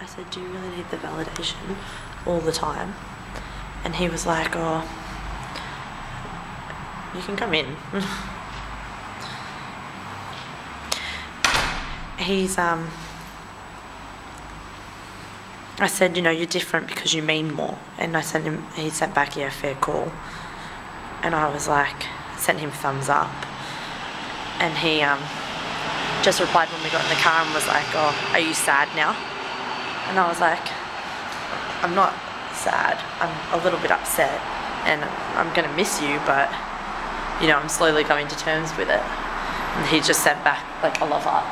I said, Do you really need the validation all the time? And he was like, Oh, you can come in. He's, um, I said, You know, you're different because you mean more. And I sent him, he sent back, Yeah, fair call. And I was like, sent him thumbs up. And he, um, just replied when we got in the car and was like, Oh, are you sad now? And I was like, I'm not sad. I'm a little bit upset and I'm going to miss you, but, you know, I'm slowly coming to terms with it. And he just sent back, like, a love heart.